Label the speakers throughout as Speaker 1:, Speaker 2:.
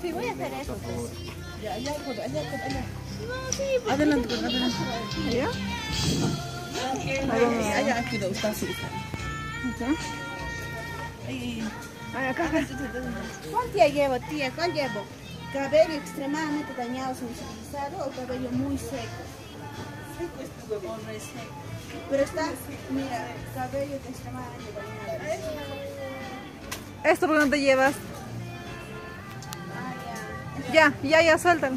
Speaker 1: Sí, voy
Speaker 2: a hacer eso.
Speaker 3: Ya. Adelante, adelante.
Speaker 1: Ah, ¿Cuánto llevo, tía? ¿Cuál llevo? Cabello extremadamente dañado, sensibilizado o cabello muy seco.
Speaker 2: Seco no.
Speaker 1: Pero está, mira, cabello extremadamente dañado.
Speaker 3: Esto por dónde llevas.
Speaker 1: Ah, ya.
Speaker 3: Ya, ya, ya, suéltalo.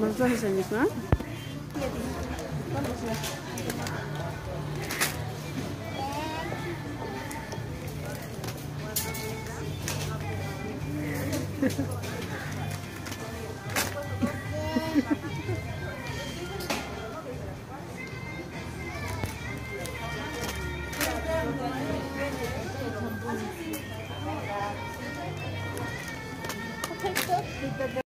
Speaker 1: Masa misalnya, nah?
Speaker 3: Thank you. 私たちに
Speaker 1: とっては。